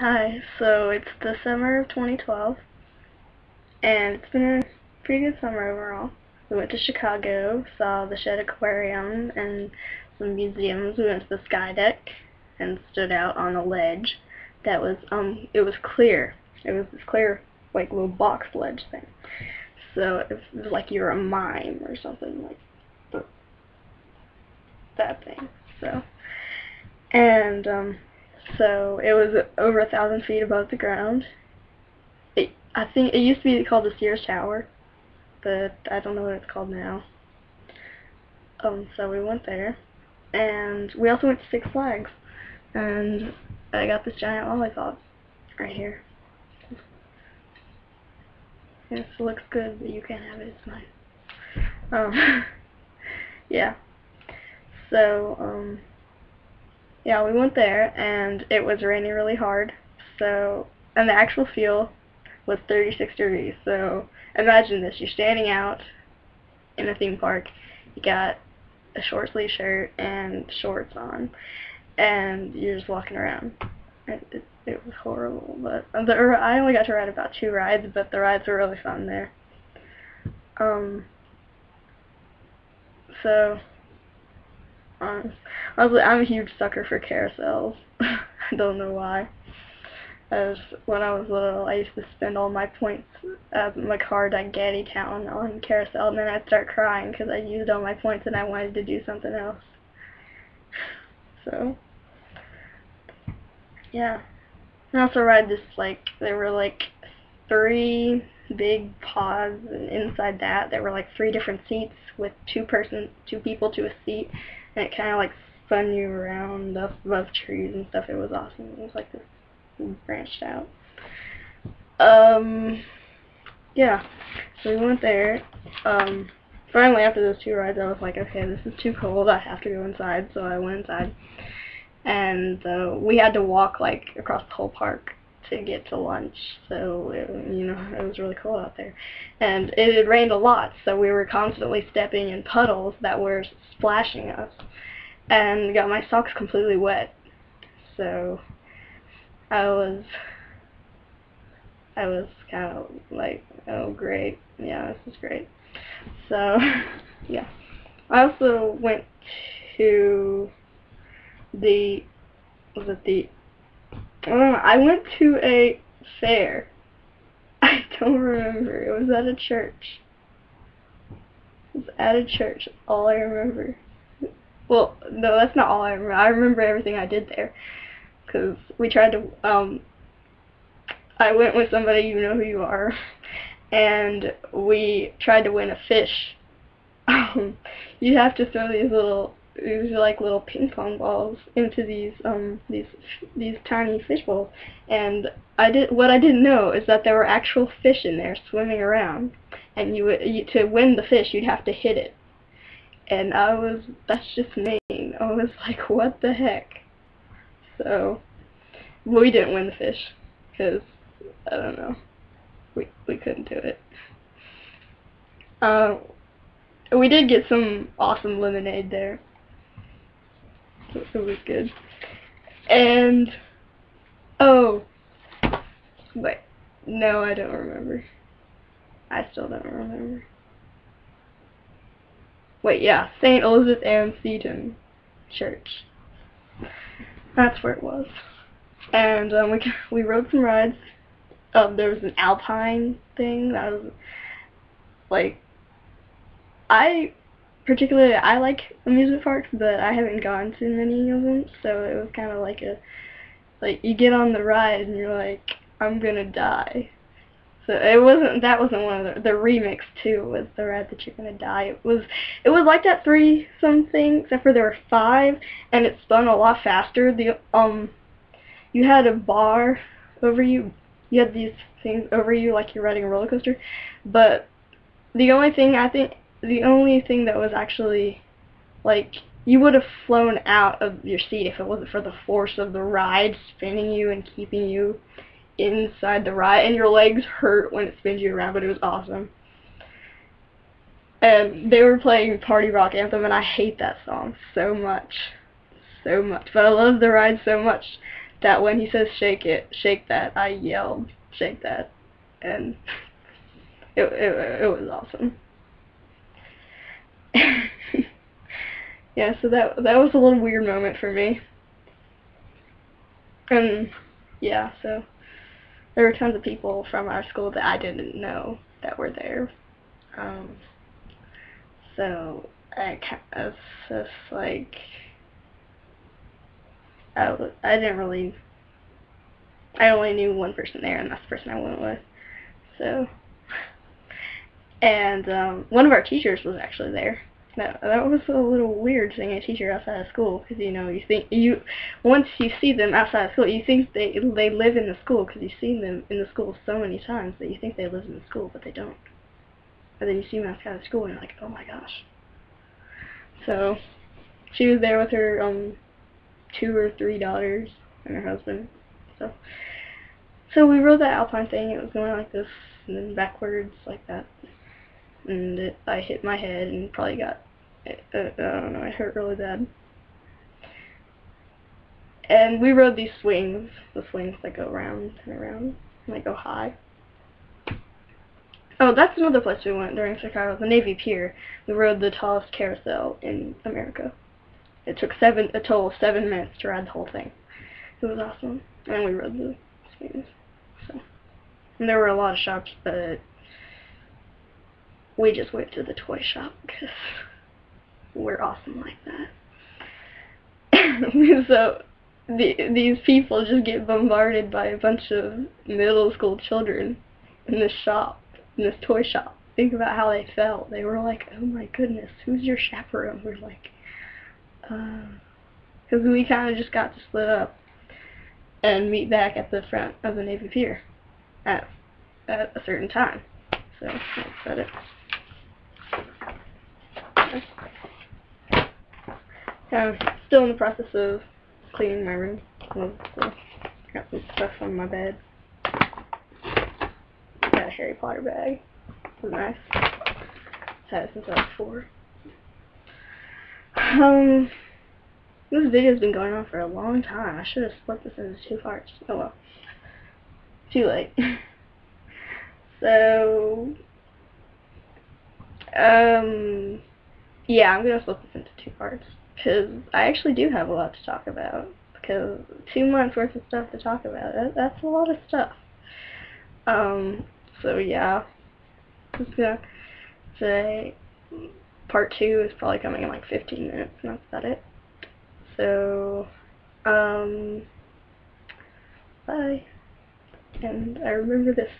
Hi, so it's the summer of 2012, and it's been a pretty good summer overall. We went to Chicago, saw the Shedd Aquarium and some museums. We went to the Sky Deck and stood out on a ledge that was, um, it was clear. It was this clear, like, little box ledge thing. So it was like you were a mime or something, like, that thing. So, and, um, so it was over a thousand feet above the ground. It, I think it used to be called the Sears Tower, but I don't know what it's called now. Um, so we went there, and we also went to Six Flags, and I got this giant lollipop right here. It looks good, but you can't have it. It's mine. Um, yeah. So, um yeah, we went there and it was raining really hard. So, and the actual feel was 36 degrees. So, imagine this: you're standing out in a theme park. You got a short sleeve shirt and shorts on, and you're just walking around. It, it, it was horrible, but the I only got to ride about two rides, but the rides were really fun there. Um. So was, I'm a huge sucker for carousels. I don't know why. As when I was little, I used to spend all my points at my card at Gatti Town on carousel, and then I'd start crying because I used all my points and I wanted to do something else. So, yeah. I also ride this like there were like three big pods, and inside that there were like three different seats with two person, two people to a seat, and it kind of like spun you around up above trees and stuff. It was awesome. It was like this branched out. Um, yeah. So we went there. Um, finally after those two rides, I was like, okay, this is too cold. I have to go inside. So I went inside, and uh, we had to walk like across the whole park to get to lunch. So, it, you know, it was really cold out there. And it had rained a lot, so we were constantly stepping in puddles that were splashing us. And got my socks completely wet. So, I was, I was kind of like, oh great, yeah, this is great. So, yeah. I also went to the, was it the uh, I went to a fair. I don't remember. It was at a church. It was at a church. All I remember. Well, no, that's not all I remember. I remember everything I did there. Because we tried to, um, I went with somebody, you know who you are, and we tried to win a fish. Um, you have to throw these little these are like little ping pong balls into these um these these tiny fish bowls and I did what I didn't know is that there were actual fish in there swimming around. And you would you, to win the fish you'd have to hit it. And I was that's just mean. I was like what the heck? So we didn't win the fish because I don't know. We we couldn't do it. Uh, we did get some awesome lemonade there it was good. And oh, wait, no, I don't remember. I still don't remember. Wait, yeah, St. Elizabeth Ann Seton Church. That's where it was. And um, we we rode some rides. Um, there was an alpine thing that was like I particularly I like amusement parks, but I haven't gone to many of them, so it was kind of like a like you get on the ride and you're like I'm gonna die. So it wasn't that wasn't one of the the remix too was the ride that you're gonna die. It was it was like that three something except for there were five and it spun a lot faster. The um you had a bar over you. You had these things over you like you're riding a roller coaster, but the only thing I think the only thing that was actually like you would have flown out of your seat if it wasn't for the force of the ride spinning you and keeping you inside the ride and your legs hurt when it spins you around but it was awesome and they were playing party rock anthem and I hate that song so much so much but I love the ride so much that when he says shake it, shake that, I yelled, shake that, and it it, it was awesome. Yeah, so that that was a little weird moment for me. And yeah, so there were tons of people from our school that I didn't know that were there. Um, so I, I was just like, I, I didn't really, I only knew one person there, and that's the person I went with. So, and um, one of our teachers was actually there. That that was a little weird seeing a teacher outside of school because you know you think you once you see them outside of school you think they they live in the school because you've seen them in the school so many times that you think they live in the school but they don't. And then you see them outside of school and you're like, oh my gosh. So she was there with her um two or three daughters and her husband. So so we rode that alpine thing. It was going like this and then backwards like that and I hit my head and probably got, uh, I don't know, it hurt really bad. And we rode these swings, the swings that go round and around, and they go high. Oh, that's another place we went during Chicago, the Navy Pier. We rode the tallest carousel in America. It took seven, a total of seven minutes to ride the whole thing. It was awesome. And we rode the swings. So, and there were a lot of shops, but we just went to the toy shop because we're awesome like that. so the, these people just get bombarded by a bunch of middle school children in this shop, in this toy shop. Think about how they felt. They were like, "Oh my goodness, who's your chaperone?" We're like, because uh, we kind of just got to split up and meet back at the front of the Navy Pier at at a certain time. So that's about it. I'm still in the process of cleaning my room. So, got some stuff on my bed. Got a Harry Potter bag. It's nice. Had it since I was four. Um, this video's been going on for a long time. I should have split this into two parts. Oh well. Too late. so, um, yeah, I'm gonna split this into two parts because I actually do have a lot to talk about. Because two months worth of stuff to talk about, that, that's a lot of stuff. Um, so yeah, just gonna say part two is probably coming in like 15 minutes, and that's about it. So, um, bye. And I remember this